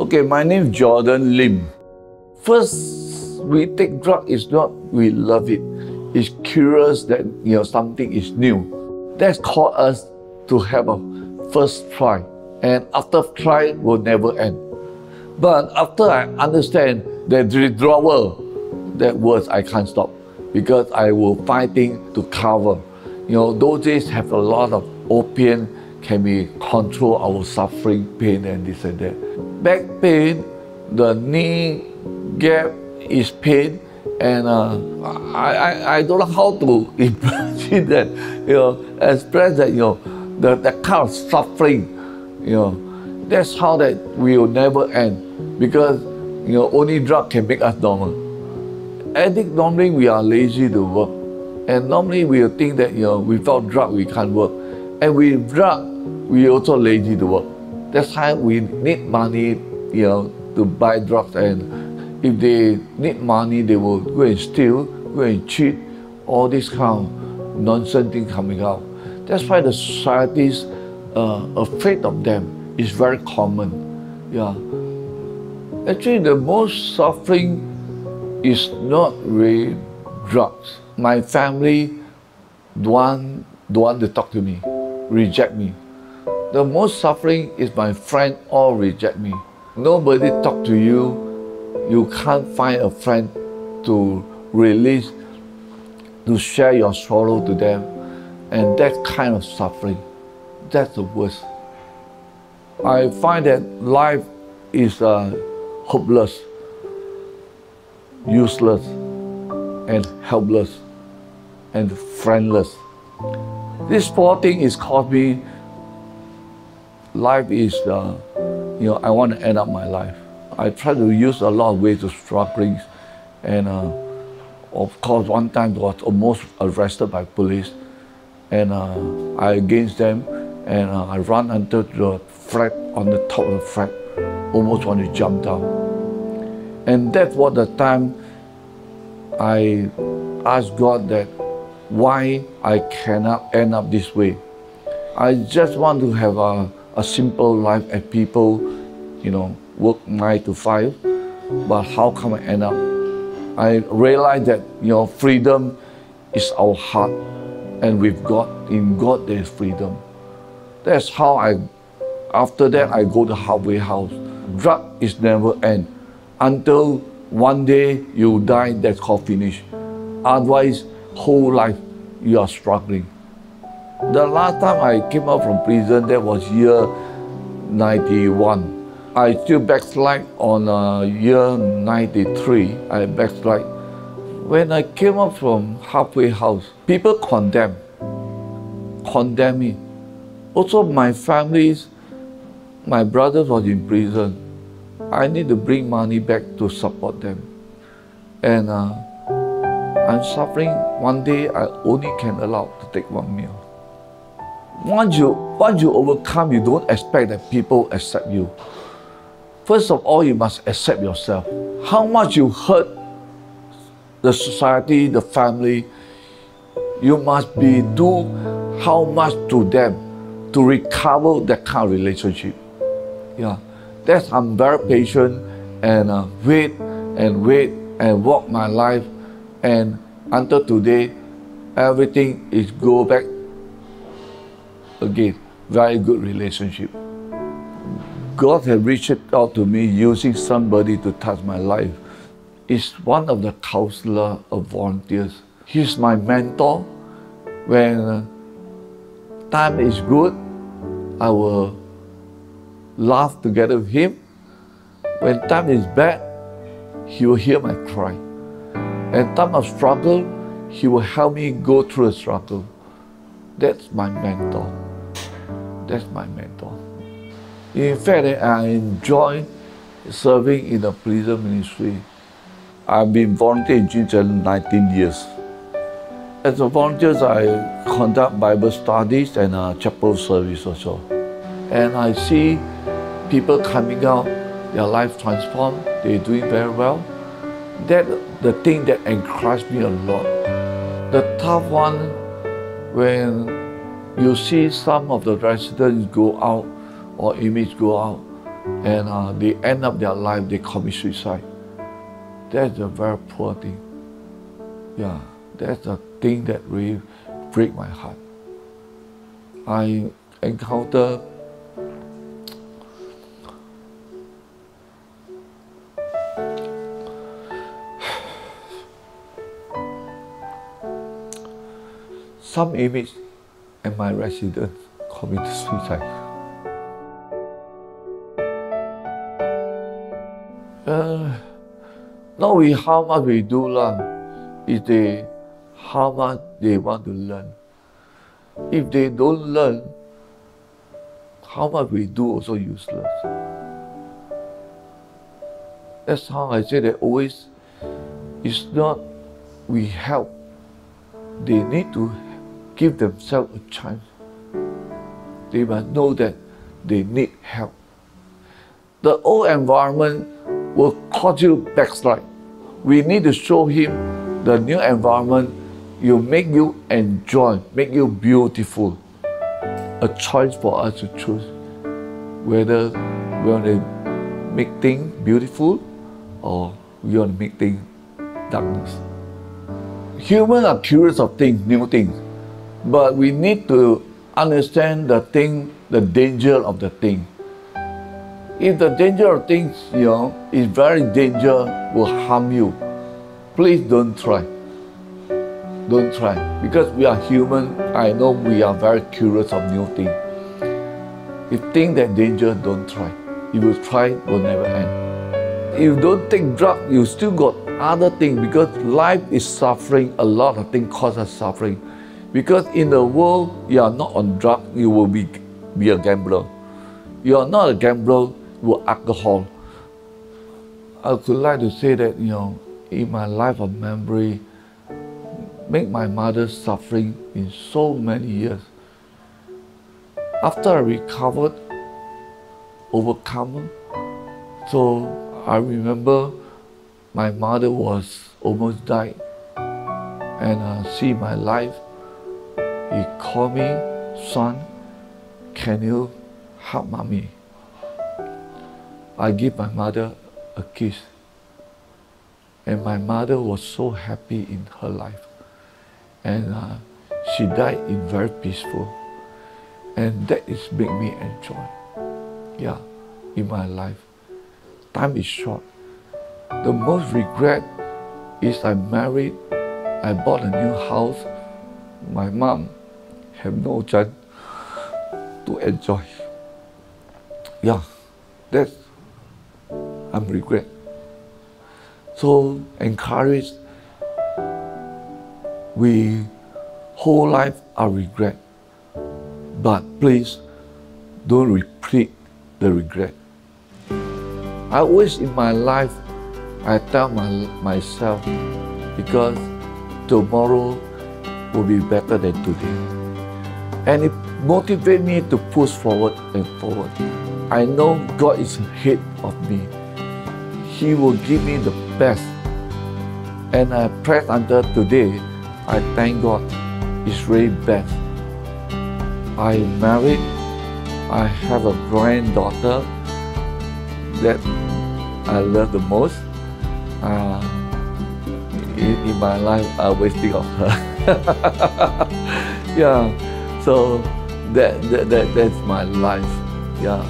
Okay, my name is Jordan Lim. First, we take drug is not we love it. It's curious that you know something is new. That's called us to have a first try. And after try will never end. But after I understand that withdrawal, that words I can't stop because I will find things to cover. You know, those days have a lot of opium can be control our suffering, pain, and this and that. Back pain, the knee gap is pain, and uh, I, I, I don't know how to imagine that, you know, express that, you know, the, that kind of suffering, you know, that's how that will never end because, you know, only drug can make us normal. Addict normally we are lazy to work, and normally we think that, you know, without drug we can't work, and with drug we also lazy to work. That's why we need money, you know, to buy drugs. And if they need money, they will go and steal, go and cheat, all this kind of nonsense thing coming out. That's why the society's uh, afraid of them. It's very common. Yeah. Actually, the most suffering is not really drugs. My family don't want, don't want to talk to me, reject me. The most suffering is my friend all reject me. Nobody talk to you. You can't find a friend to release, to share your sorrow to them. And that kind of suffering, that's the worst. I find that life is uh, hopeless, useless, and helpless, and friendless. This four thing is caused me life is, uh, you know, I want to end up my life. I try to use a lot of ways to struggling, and uh, of course, one time I was almost arrested by police, and uh, I against them, and uh, I run under the flat on the top of the flat, almost want to jump down, and that was the time I asked God that why I cannot end up this way. I just want to have a a simple life as people, you know, work nine to five. But how come I end up? I realize that you know freedom is our heart, and with God, in God there is freedom. That's how I. After that, I go to halfway house. Drug is never end until one day you die. That's called finish. Otherwise, whole life you are struggling. The last time I came out from prison, that was year 91. I still backslide on uh, year 93. I backslide. When I came up from halfway house, people condemn, condemn me. Also, my families, my brothers was in prison. I need to bring money back to support them. And uh, I'm suffering. One day, I only can allow to take one meal once you once you overcome, you don't expect that people accept you. First of all, you must accept yourself. How much you hurt the society, the family, you must be do how much to them to recover that kind of relationship. Yeah, that's I'm very patient and uh, wait and wait and walk my life, and until today, everything is go back Again, very good relationship. God has reached out to me using somebody to touch my life. Is one of the counselor of volunteers. He's my mentor. When uh, time is good, I will laugh together with him. When time is bad, he will hear my cry. And time of struggle, he will help me go through the struggle. That's my mentor. That's my mentor. In fact, I enjoy serving in the prison ministry. I've been volunteer in Jinchen 19 years. As a volunteer, I conduct Bible studies and a chapel service also. And I see people coming out, their life transformed, they're doing very well. That the thing that encouraged me a lot. The tough one, when you see some of the residents go out or image go out, and uh, they end up their life, they commit suicide. That's a very poor thing. Yeah, that's a thing that really break my heart. I encounter some image and my residents committed suicide. Uh, not we how much we do lah, is they how much they want to learn. If they don't learn, how much we do also useless. That's how I say that always it's not we help. They need to give themselves a chance. They must know that they need help. The old environment will cause you backslide. We need to show him the new environment will make you enjoy, make you beautiful. A choice for us to choose whether we want to make things beautiful or we want to make things darkness. Humans are curious of things, new things. But we need to understand the thing, the danger of the thing. If the danger of things, you know, is very danger, will harm you, please don't try. Don't try. Because we are human, I know we are very curious of new things. If think that danger, don't try. If you try, will never end. If you don't take drug, you still got other things because life is suffering. A lot of things cause us suffering. Because in the world, you are not on drug, you will be, be a gambler. You are not a gambler, you are alcohol. I would like to say that, you know, in my life of memory, make my mother suffering in so many years. After I recovered, overcome, so I remember my mother was almost died and uh, see my life he called me, son, can you help mommy? I give my mother a kiss. And my mother was so happy in her life. And uh, she died in very peaceful. And that is make me enjoy. Yeah, in my life. Time is short. The most regret is I married, I bought a new house. My mom have no chance to enjoy. Yeah, that's I'm regret. So encourage we whole life are regret. But please don't repeat the regret. I always in my life I tell my, myself because tomorrow will be better than today and it motivates me to push forward and forward. I know God is ahead of me. He will give me the best. And I pray until today, I thank God it's really best. I married, I have a granddaughter that I love the most. Uh, in, in my life, I always think of her. yeah. So that, that, that that's my life. Yeah.